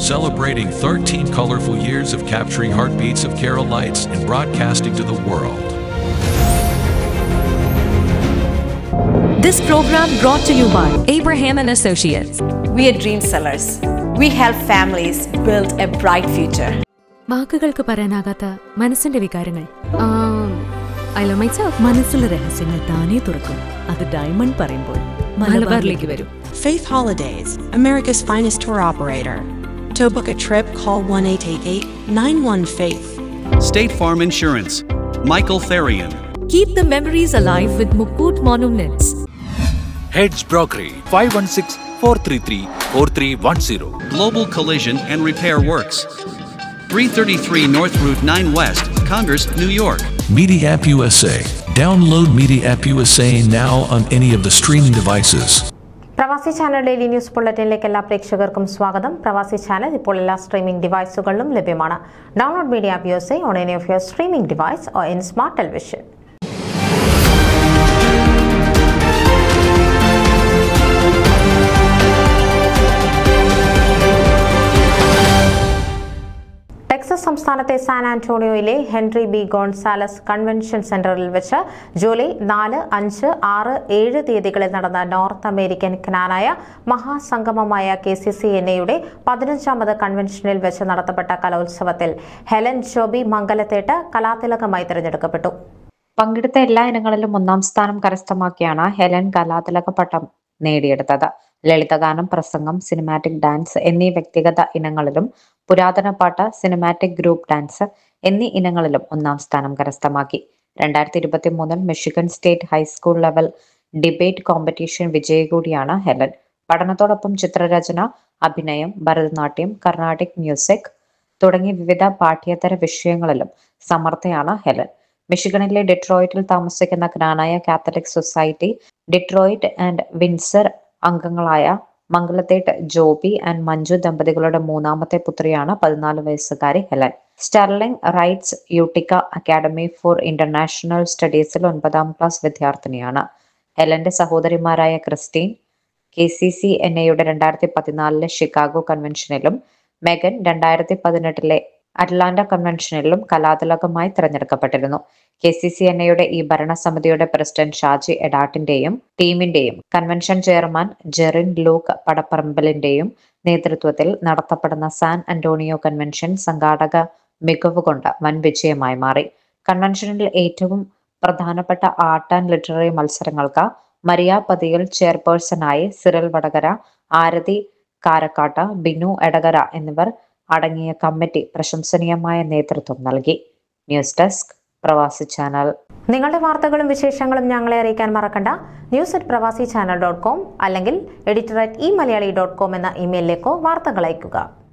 celebrating 13 colorful years of capturing heartbeats of Carol Lights and broadcasting to the world. This program brought to you by Abraham and Associates. We are dream sellers. We help families build a bright future. വാക്കുകൾക്ക് പറയാനാകാത്ത മനസ്സിന്റെ വികാരങ്ങൾ I love my self മനസ്സിലെ രഹസ്യങ്ങൾ താനേ തുറക്കും അത് diamond പറയുമ്പോൾ മലബാറിലേക്ക് വരും Faith Holidays, America's finest tour operator. to book a trip, call 1 888 91 Faith. State Farm Insurance. Michael Therian. Keep the memories alive with Mukut Monuments. Heads Brokery 516 433 4310. Global Collision and Repair Works. 333 North Route 9 West, Congress, New York. Media App USA. Download Media App USA now on any of the streaming devices. Pravasi channel daily news ബുള്ളറ്റിനിലേക്ക് എല്ലാ പ്രേക്ഷകർക്കും സ്വാഗതം. പ്രവാസി channel ഇപ്പോൾ എല്ലാ streaming ഡിവൈസുകളിലും ലഭ്യമാണ്. Download media app on any of your streaming device or in smart television. സംസ്ഥാനത്തെ San ആന്റോണിയോയിലെ ഹെൻറി ബി ഗോൺസാലസ് കൺവെൻഷൻ സെന്ററിൽ വെച്ച് ജൂലൈ നാല് അഞ്ച് ആറ് ഏഴ് തീയതികളിൽ നടന്ന നോർത്ത് അമേരിക്കൻ ജ്ഞാനായ മഹാസംഗമമായ കെ സി സി എൻ എയുടെ പതിനഞ്ചാമത് കൺവെൻഷനിൽ വെച്ച് നടത്തപ്പെട്ട കലോത്സവത്തിൽ ഹെലൻ ജോബി മംഗലത്തേട്ട് കലാതിലകമായി തിരഞ്ഞെടുക്കപ്പെട്ടു. പങ്കെടുത്ത എല്ലാ ഇനങ്ങളിലും ഒന്നാം സ്ഥാനം കരസ്ഥമാക്കിയാണ് ഹെലൻ കലാതിലക പട്ടം നേടിയെടുത്തത്. ലളിതഗാനം പ്രസംഗം സിനിമാറ്റിക് ഡാൻസ് എന്നീ വ്യക്തിഗത ഇനങ്ങളിലും പുരാതന പാട്ട് സിനിമാറ്റിക് ഗ്രൂപ്പ് ഡാൻസ് എന്നീ ഇനങ്ങളിലും ഒന്നാം സ്ഥാനം കരസ്ഥമാക്കി. രണ്ടായിരത്തി ഇരുപത്തി മൂന്നിൽ Michigan state high school level debate competition വിജയി കൂടിയാണ് ഹെലൻ. പഠനത്തോടൊപ്പം ചിത്രരചന അഭിനയം ഭരതനാട്യം കർണാടിക് മ്യൂസിക് തുടങ്ങിയ വിവിധ പാഠ്യേതര വിഷയങ്ങളിലും സമർത്ഥയാണ് ഹെലൻ. മിഷിഗണിലെ ഡിട്രോയിറ്റിൽ താമസിക്കുന്ന ഗ്രാനായ Catholic society Detroit and Windsor അംഗങ്ങളായ മംഗളത്തേട്ട് ജോബി ആൻഡ് മഞ്ജു ദമ്പതികളുടെ മൂന്നാമത്തെ പുത്രിയാണ് പതിനാല് വയസ്സുകാരി Helen. Sterling Heights Utica academy for international സ്റ്റഡീസിൽ ഒൻപതാം ക്ലാസ് വിദ്യാർത്ഥിനിയാണ്. ഹെലന്റെ സഹോദരിമാരായ Christine K C C N എയുടെ രണ്ടായിരത്തി പതിനാലിലെ ഷിക്കാഗോ കൺവെൻഷനിലും മെഗൻ രണ്ടായിരത്തി പതിനെട്ടിലെ അറ്റ്ലാന്റ കൺവെൻഷനിലും കലാതിലകമായി തിരഞ്ഞെടുക്കപ്പെട്ടിരുന്നു. കെ സി സി എൻ എയുടെ ഈ ഭരണസമിതിയുടെ പ്രസിഡന്റ് ഷാജി എഡാട്ടിന്റെയും ടീമിന്റെയും കൺവെൻഷൻ ചെയർമാൻ ജെറിൻ ലൂക്ക് പടപ്പറമ്പലിന്റെയും നേതൃത്വത്തിൽ നടത്തപ്പെടുന്ന സാൻ അന്റോണിയോ കൺവെൻഷൻ സംഘാടക മികവ് കൊണ്ട് വൻ വിജയമായി മാറി. കൺവെൻഷനിൽ ഏറ്റവും പ്രധാനപ്പെട്ട ആർട്ട് ആൻഡ് ലിറ്റററി മത്സരങ്ങൾക്ക് മരിയാപതിയിൽ ചെയർപേഴ്സണായി സിറിൽ വടകര ആരതി കാരക്കാട്ട് ബിനു എടകര എന്നിവർ അടങ്ങിയ കമ്മിറ്റി പ്രശംസനീയമായ നേതൃത്വം നൽകി. News desk Pravasi channel. നിങ്ങളുടെ വാർത്തകളും വിശേഷങ്ങളും ഞങ്ങളെ അറിയിക്കാൻ മറക്കണ്ട. News at Pravasi channel dot com അല്ലെങ്കിൽ editor at E Malayali dot com എന്ന ഇമെയിലിലേക്കോ വാർത്തകൾ അയയ്ക്കുക.